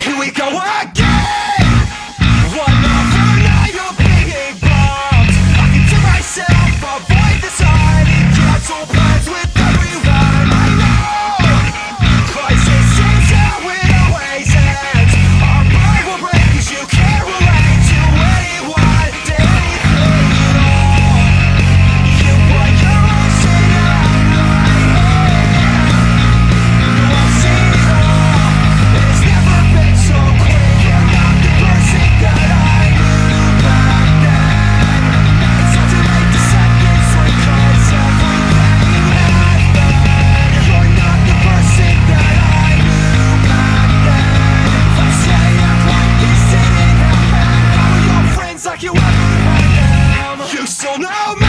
Here we go again So now.